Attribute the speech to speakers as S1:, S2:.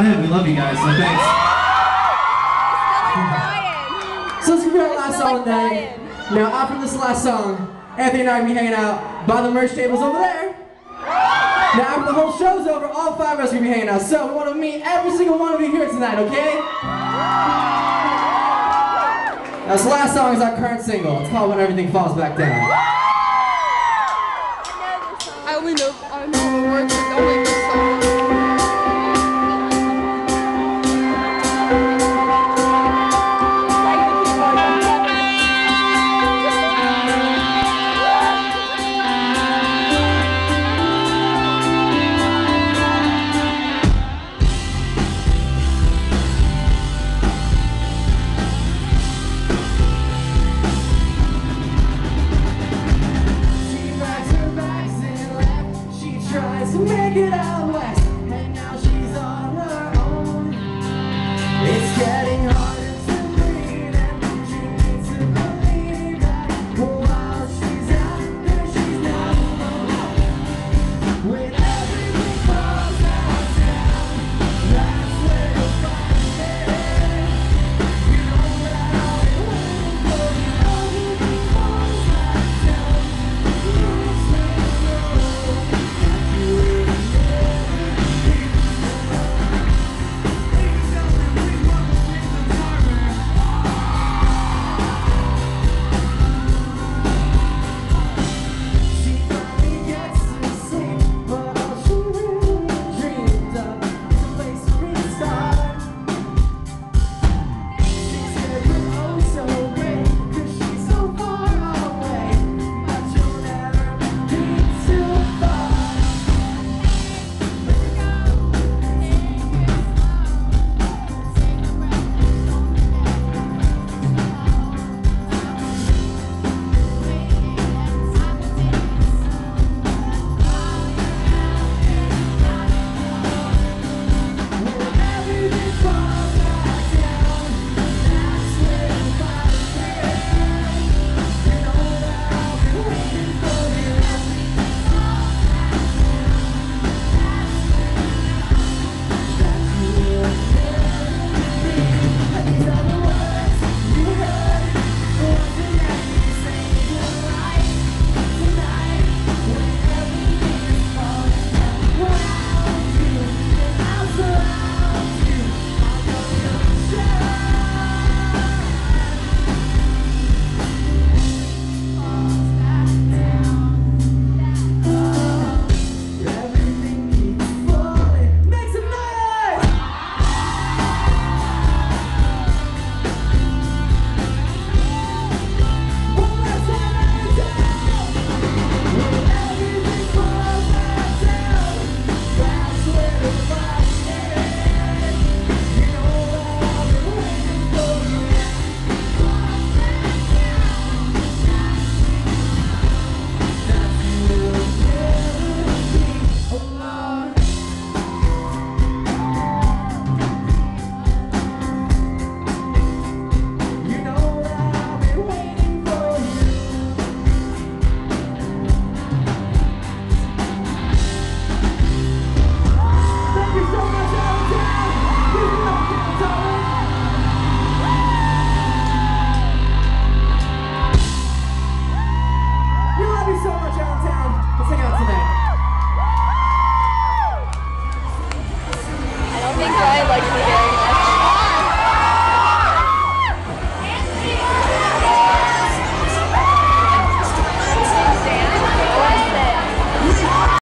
S1: about it. We love you guys, so thanks.
S2: So this is our last song of the. Now after this last song, Anthony and I will be hanging out by the merch tables over there. Now after the whole show's over, all five of us will be hanging out. So we want to meet every single one of you here tonight, okay? Now this last song is our current single. It's called When Everything Falls Back Down. get out.